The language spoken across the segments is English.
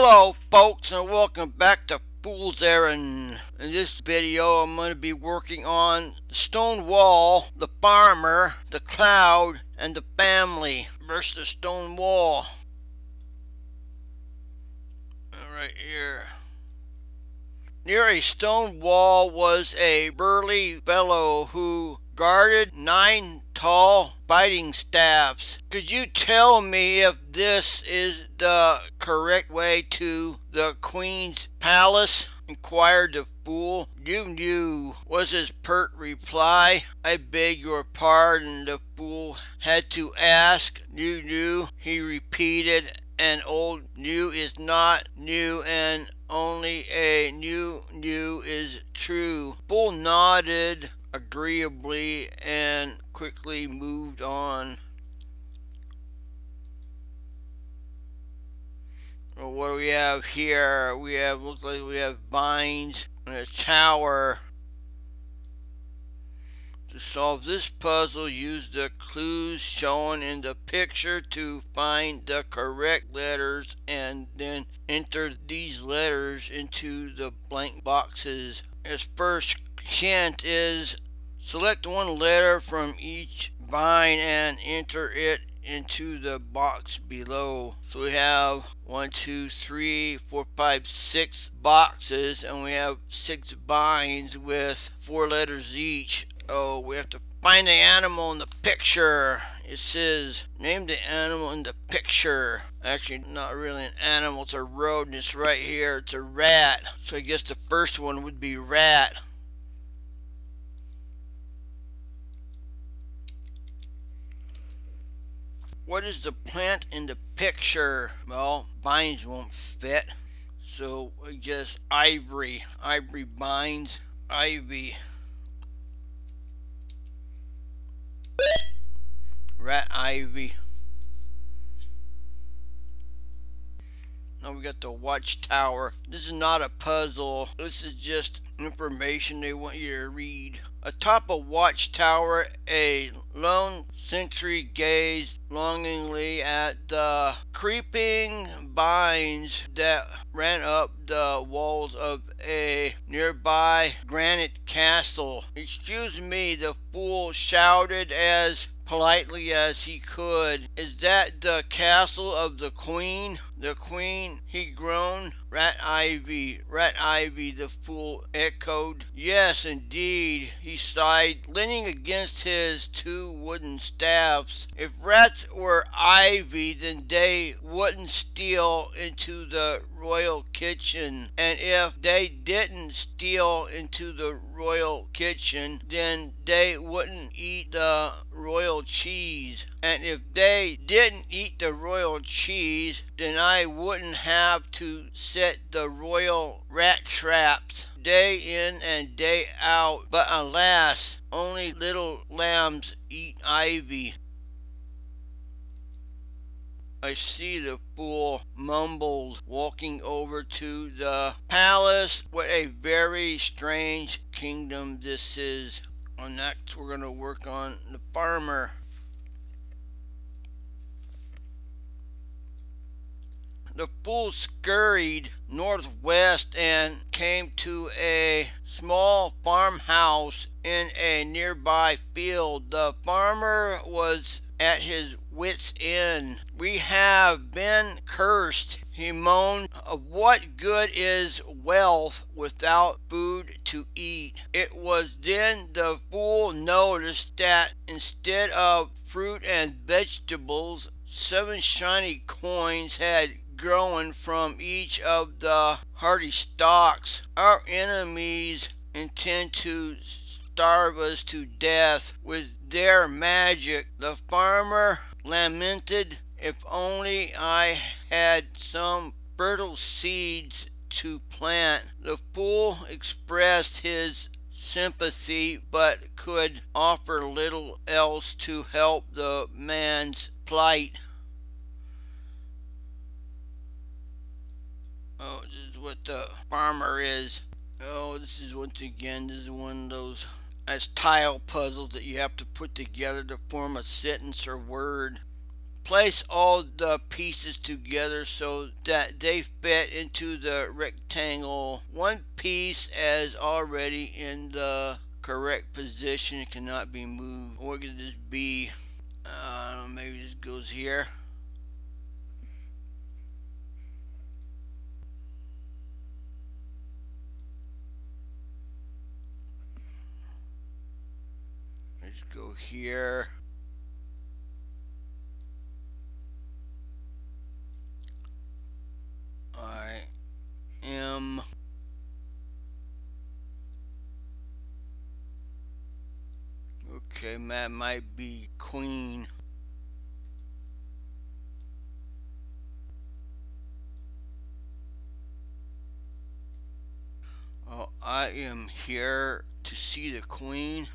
Hello folks and welcome back to Fool's Errand. In this video I'm going to be working on the stone wall, the farmer, the cloud, and the family versus the stone wall. Right here. Near a stone wall was a burly fellow who guarded nine tall fighting staffs. Could you tell me if this is the correct way to the Queen's palace? inquired the fool. You knew, was his pert reply. I beg your pardon, the fool had to ask. You knew, he repeated. and old new is not new, and only a new new is true. Bull nodded agreeably and quickly moved on. Well, what do we have here? We have, looks like we have binds and a tower. To solve this puzzle, use the clues shown in the picture to find the correct letters and then enter these letters into the blank boxes. Its first hint is Select one letter from each vine and enter it into the box below. So we have one, two, three, four, five, six boxes, and we have six vines with four letters each. Oh, we have to find the animal in the picture. It says, name the animal in the picture. Actually, not really an animal, it's a rodent. It's right here. It's a rat. So I guess the first one would be rat. What is the plant in the picture? Well, vines won't fit. So I guess ivory. Ivory vines. Ivy. Rat ivy. Now we got the watchtower. This is not a puzzle. This is just information they want you to read. Atop a watchtower, a lone sentry gazed longingly at the creeping vines that ran up the walls of a nearby granite castle. Excuse me, the fool shouted as politely as he could. Is that the castle of the queen? The queen, he groaned. Rat Ivy, Rat Ivy, the fool echoed. Yes, indeed, he sighed, leaning against his two wooden staffs. If rats were ivy, then they wouldn't steal into the royal kitchen. And if they didn't steal into the royal kitchen, then they wouldn't eat the royal cheese. And if they didn't eat the royal cheese, then I wouldn't have to set the royal rat traps day in and day out. But alas, only little lambs eat ivy. I see the fool mumbled, walking over to the palace. What a very strange kingdom this is. On next, we're going to work on the farmer. The fool scurried northwest and came to a small farmhouse in a nearby field. The farmer was at his wits' end. We have been cursed, he moaned. Of what good is wealth without food to eat? It was then the fool noticed that instead of fruit and vegetables, seven shiny coins had growing from each of the hardy stalks. Our enemies intend to starve us to death with their magic. The farmer lamented, If only I had some fertile seeds to plant. The fool expressed his sympathy but could offer little else to help the man's plight. Oh, this is what the farmer is. Oh, this is once again, this is one of those as tile puzzles that you have to put together to form a sentence or word. place all the pieces together so that they fit into the rectangle. One piece is already in the correct position, it cannot be moved. Where could this be? Uh, maybe this goes here. Let's go here. I am okay that might be queen oh I am here to see the queen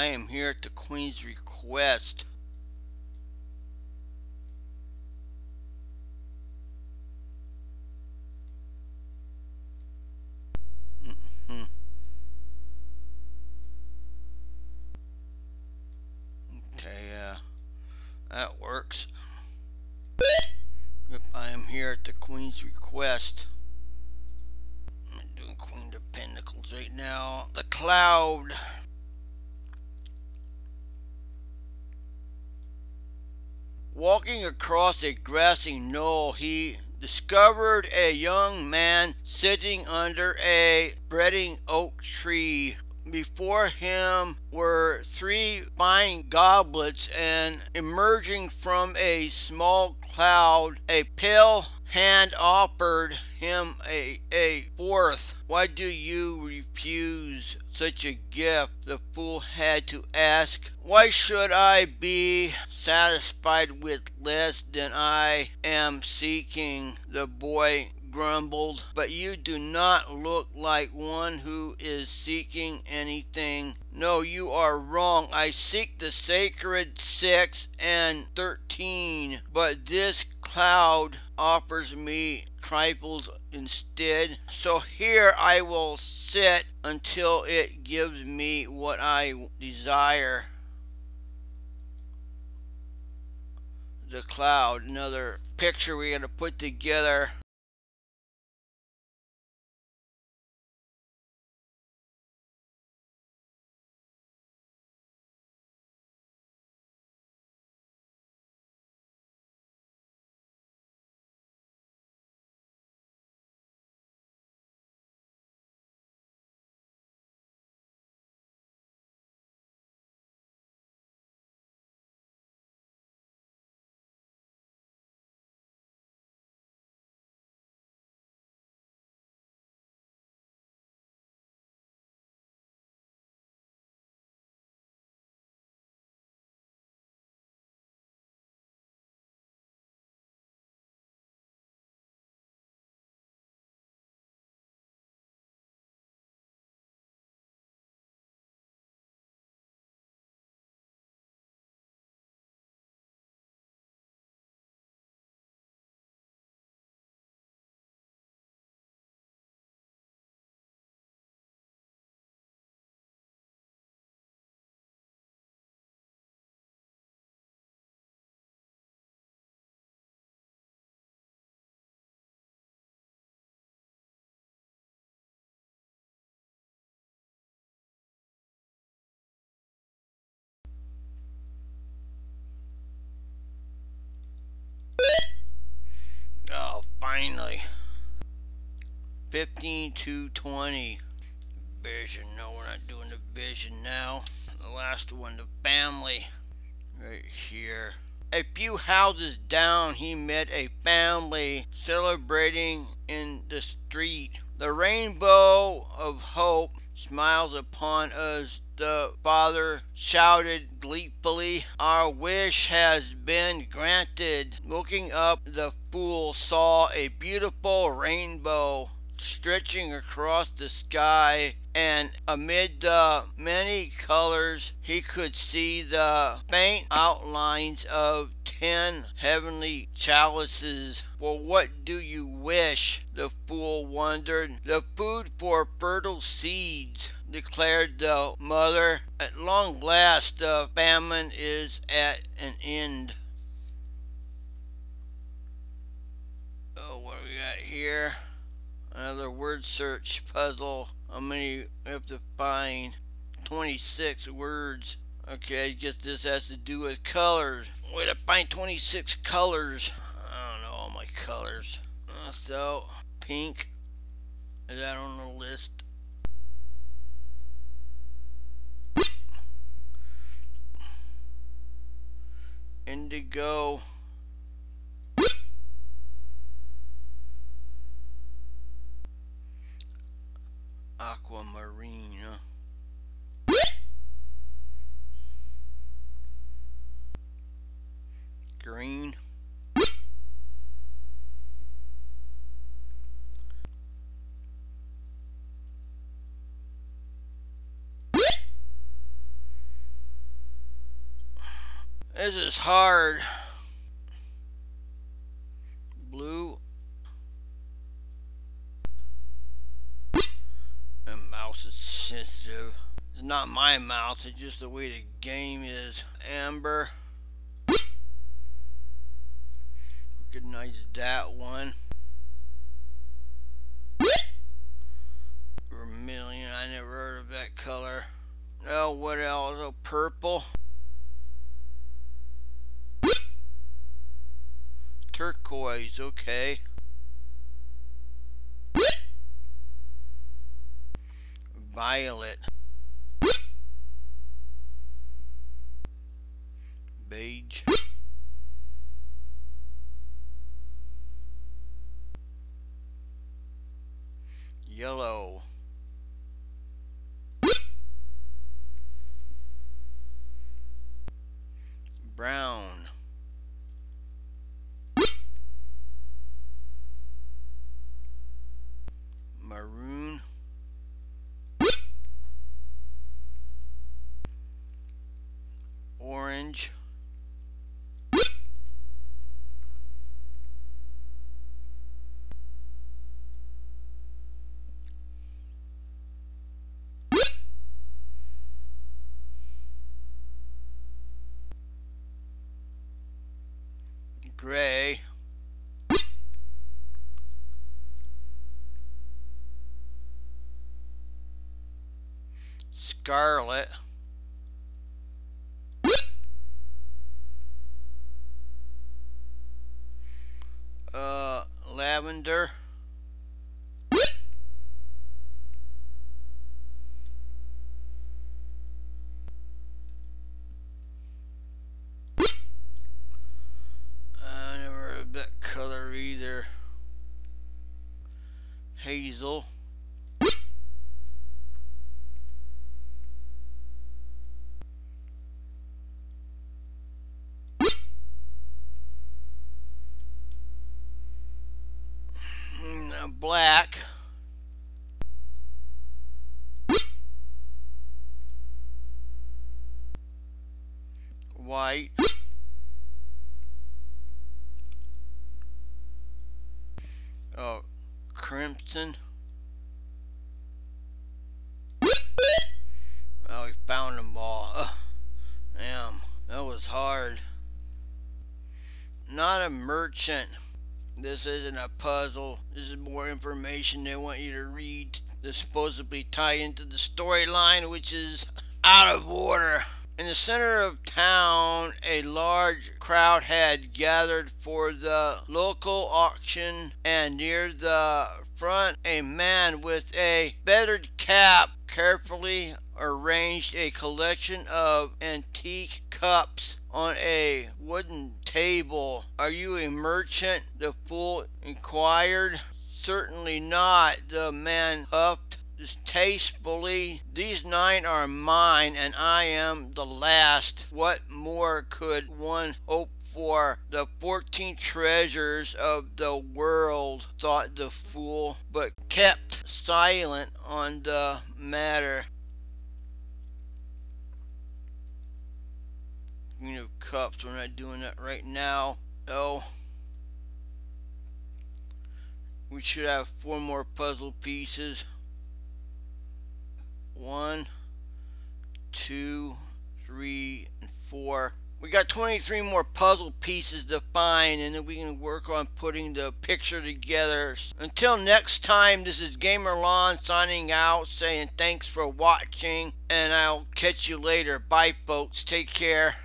I am here at the Queen's request. Mm-hmm. Okay, yeah, that works. Yep, I am here at the Queen's request. I'm doing Queen of Pentacles right now. The Cloud. Walking across a grassy knoll, he discovered a young man sitting under a spreading oak tree. Before him were three fine goblets, and emerging from a small cloud, a pale hand offered him a, a fourth. Why do you refuse such a gift? The fool had to ask. Why should I be satisfied with less than I am seeking? The boy grumbled, but you do not look like one who is seeking anything. No, you are wrong. I seek the sacred six and thirteen, but this cloud offers me trifles instead. So here I will sit until it gives me what I desire. The cloud, another picture we're going to put together. Finally. 15 to 20. Vision. No, we're not doing the vision now. The last one, the family. Right here. A few houses down, he met a family celebrating in the street. The rainbow of hope smiles upon us the father shouted gleefully, Our wish has been granted. Looking up, the fool saw a beautiful rainbow stretching across the sky. and amid the many colors he could see the faint outlines of ten heavenly chalices. For what do you wish? The fool wondered. The food for fertile seeds, declared the mother. At long last the famine is at an end. Oh, what we got here? Another word search puzzle. How many we have to find? 26 words. Okay, I guess this has to do with colors. Way to find 26 colors. I don't know all my colors. Uh, so, pink. Is that on the list? Indigo. This is hard. Blue. mouse is sensitive. It's not my mouse, it's just the way the game is. Amber. Recognize that one. Vermilion, I never heard of that color. Oh, what else? Oh, purple. Turquoise, okay. violet. Beige. Yellow scarlet Uh, lavender. I never heard that color either. Hazel. Black. White. This isn't a puzzle. This is more information they want you to read to supposedly tie into the storyline, which is out of order. In the center of town, a large crowd had gathered for the local auction, and near the front, a man with a feathered cap carefully arranged a collection of antique cups on a wooden table. Are you a merchant? The fool inquired. Certainly not, the man huffed distastefully. These nine are mine, and I am the last. What more could one hope for the 14 treasures of the world, thought the fool, but kept silent on the matter. Queen of Cups, we're not doing that right now. No. We should have four more puzzle pieces. One, two, three, and four. We got 23 more puzzle pieces to find and then we can work on putting the picture together. Until next time, this is Gamerlonn signing out saying thanks for watching and I'll catch you later. Bye folks. Take care.